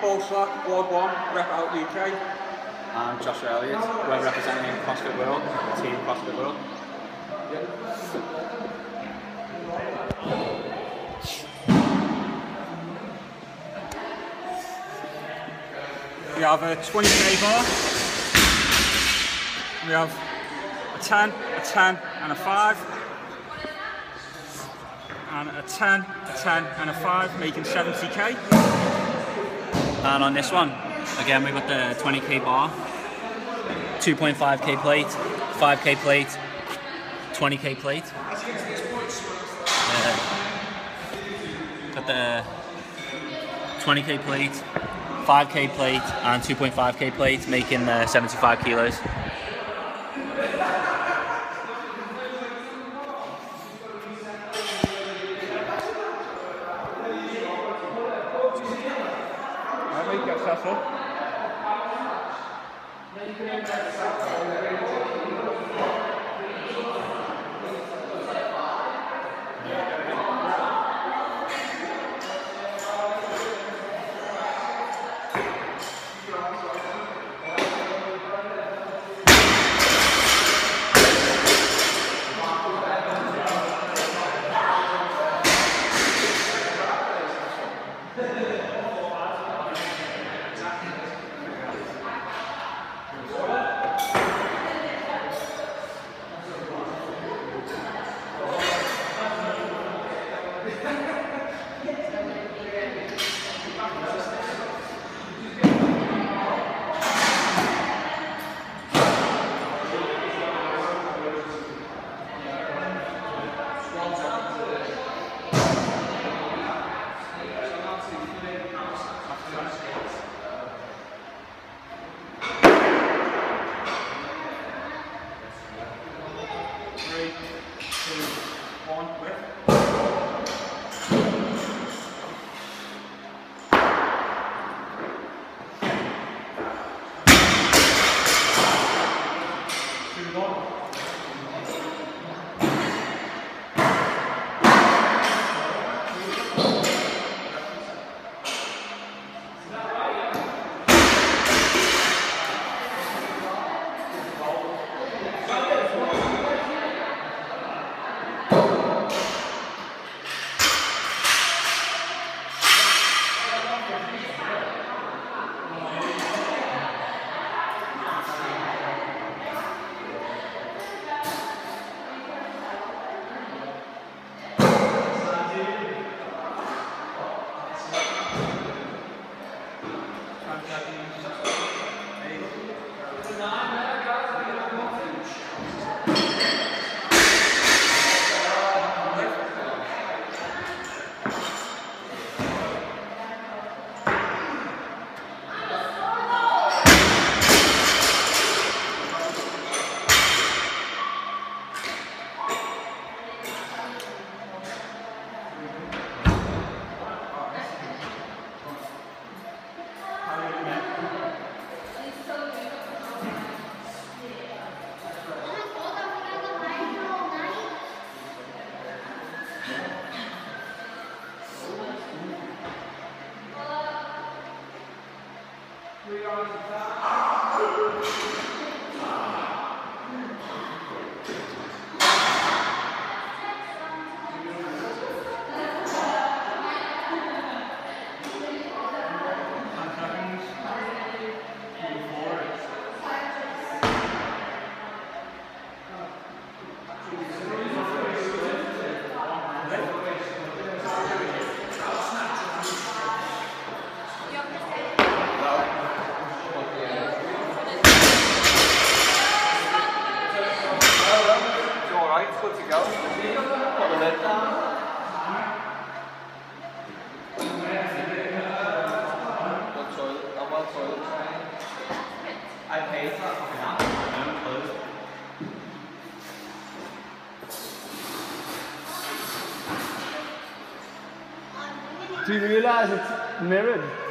Paul Slack, Ward 1, Rep Out UK. I'm Joshua Elliott. We're representing CrossFit Wirral, Team CrossFit Wirral. We have a 20k bar. We have a 10, a 10 and a 5. And a 10, a 10 and a 5 making 70k. On this one, again we've got the 20k bar, 2.5k plate, 5k plate, 20k plate. Uh, got the 20k plate, 5k plate and 2.5k plate making uh, 75 kilos. Three, one, lift. Ten Do you realise it's mirrored?